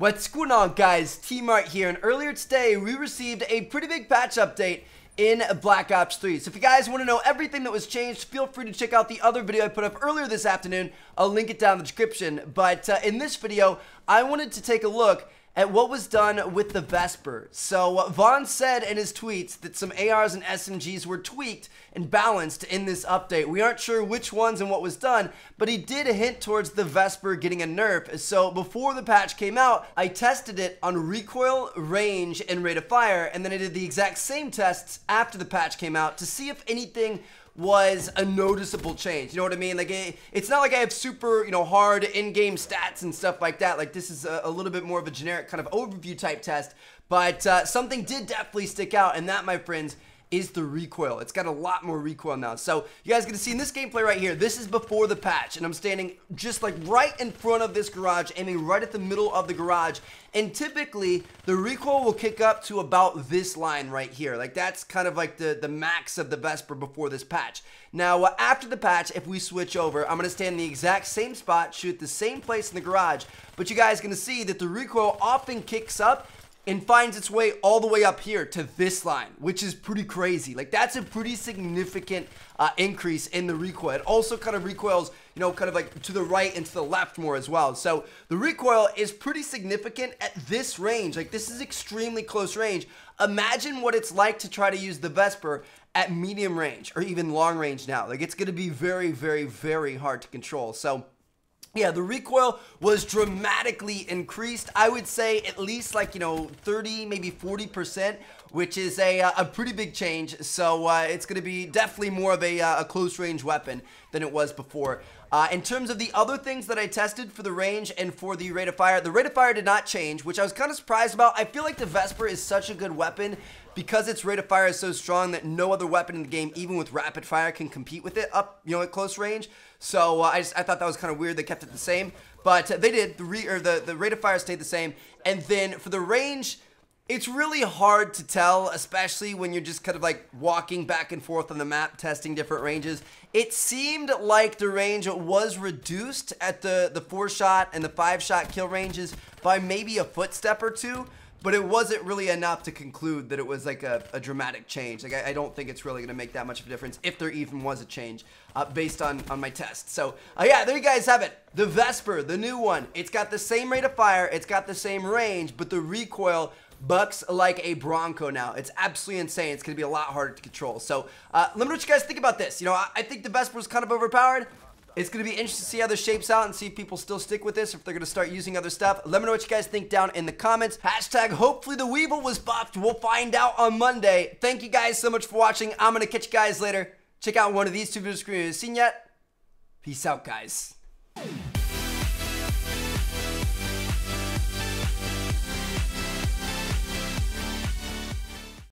What's going on guys, TmarTn here, and earlier today we received a pretty big patch update in Black Ops 3. So if you guys want to know everything that was changed, feel free to check out the other video I put up earlier this afternoon. I'll link it down in the description. But uh, in this video, I wanted to take a look at what was done with the Vesper. So Vaughn said in his tweets that some ARs and SMGs were tweaked and balanced in this update. We aren't sure which ones and what was done, but he did a hint towards the Vesper getting a nerf. So before the patch came out, I tested it on recoil, range, and rate of fire, and then I did the exact same tests after the patch came out to see if anything was a noticeable change. You know what I mean? Like, it, it's not like I have super, you know, hard in-game stats and stuff like that. Like, this is a, a, little bit more of a generic kind of overview type test. But uh, something did definitely stick out, and that, my friends, is the recoil. It's got a lot more recoil now. So you guys to see in this gameplay right here, this is before the patch, and I'm standing just like right in front of this garage, aiming right at the middle of the garage. And typically, the recoil will kick up to about this line right here. Like that's kind of like the, the max of the Vesper before this patch. Now, uh, after the patch, if we switch over, I'm to stand in the exact same spot, shoot the same place in the garage, but you guys to see that the recoil often kicks up and finds its way all the way up here to this line, which is pretty crazy. Like that's a pretty significant uh, increase in the recoil. It also kind of recoils, you know, kind of like to the right and to the left more as well. So the recoil is pretty significant at this range. Like this is extremely close range. Imagine what it's like to try to use the Vesper at medium range or even long range now. Like it's going to be very, very, very hard to control. So yeah, the recoil was dramatically increased. I would say at least like, you know, 30, maybe 40%, which is a, uh, a pretty big change. So uh, it's going to be definitely more of a, uh, a close range weapon than it was before. Uh, in terms of the other things that I tested for the range and for the rate of fire, the rate of fire did not change, which I was kind of surprised about. I feel like the Vesper is such a good weapon because its rate of fire is so strong that no other weapon in the game, even with rapid fire, can compete with it up, you know, at close range. So uh, I, just, I thought that was kind of weird. They kept it the same, but they did. The re, or the the rate of fire stayed the same, and then for the range. It's really hard to tell, especially when you're just kind of like walking back and forth on the map, testing different ranges. It seemed like the range was reduced at the, the four shot and the five shot kill ranges by maybe a footstep or two but it wasn't really enough to conclude that it was like a, a dramatic change. Like I, I, don't think it's really going to make that much of a difference if there even was a change uh, based on on my test. So uh, yeah, there you guys have it. The Vesper, the new one. It's got the same rate of fire, it's got the same range, but the recoil bucks like a Bronco now. It's absolutely insane. It's going to be a lot harder to control. So uh, let me know what you guys think about this. You know, I, I think the Vesper is kind of overpowered. It's going to be interesting to see how this shapes out and see if people still stick with this, or if they're going to start using other stuff. Let me know what you guys think down in the comments. Hashtag hopefully the Weevil was buffed. We'll find out on Monday. Thank you guys so much for watching. I'm going to catch you guys later. Check out one of these two videos screen. you've Seen yet? Peace out, guys.